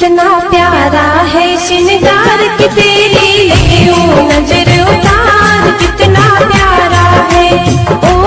कितना प्यारा है श्रृंगार की तेरी ओ नज़र उतार। कितना प्यारा है ओ